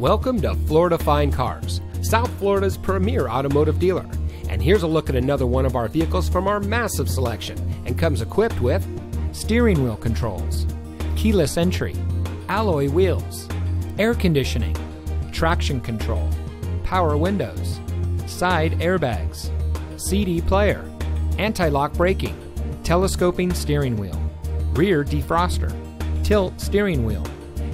Welcome to Florida Fine Cars, South Florida's premier automotive dealer. And here's a look at another one of our vehicles from our massive selection and comes equipped with steering wheel controls, keyless entry, alloy wheels, air conditioning, traction control, power windows, side airbags, CD player, anti lock braking, telescoping steering wheel, rear defroster, tilt steering wheel,